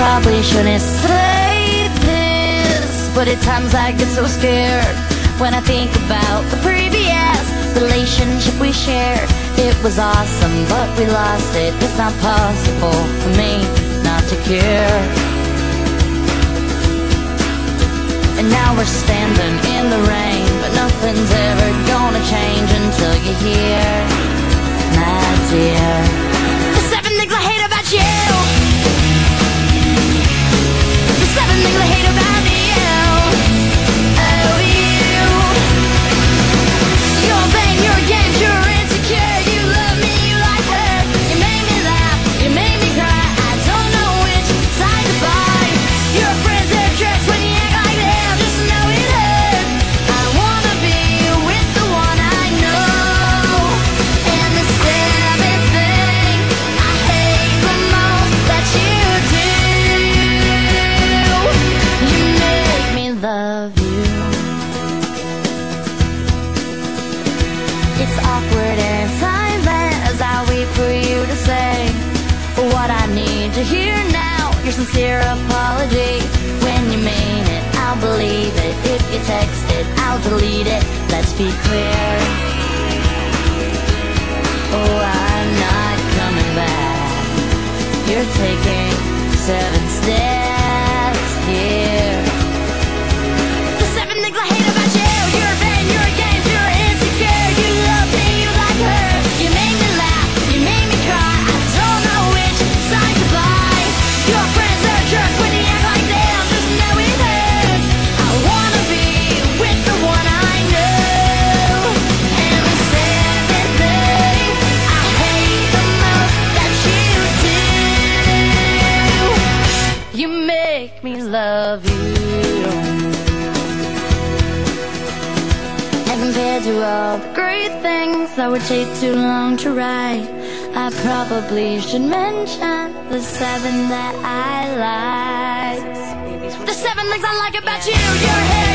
Probably shouldn't say this, but at times I get so scared when I think about the previous relationship we shared. It was awesome, but we lost it. It's not possible for me not to care. And now we're standing in the rain, but nothing's ever gonna change until you hear, my dear. The seven things I hate about you. It's awkward and silent as I wait for you to say what I need to hear now. Your sincere apology. When you mean it, I'll believe it. If you text it, I'll delete it. Let's be clear. Oh, I'm not coming back. You're taking seven steps love you. And compared to all the great things that would take too long to write, I probably should mention the seven that I like. The seven things I like about you your hair, your eyes.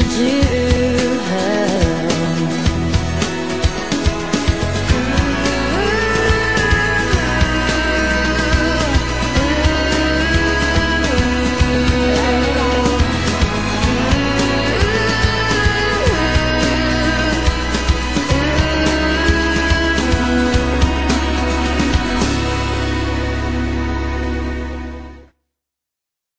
you